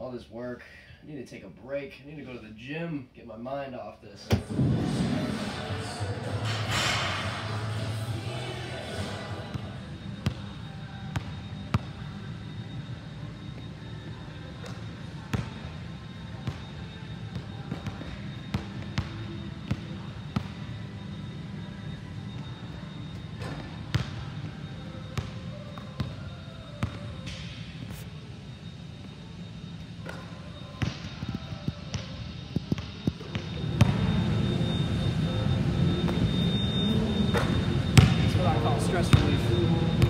all this work. I need to take a break. I need to go to the gym, get my mind off this. stress relief.